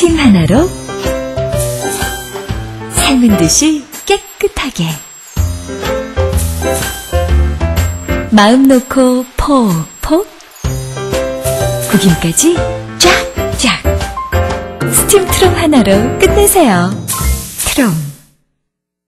스팀 하나로 삶은 듯이 깨끗하게. 마음 놓고 폭폭 구김까지 쫙쫙. 스팀 트럼 하나로 끝내세요. 트럼.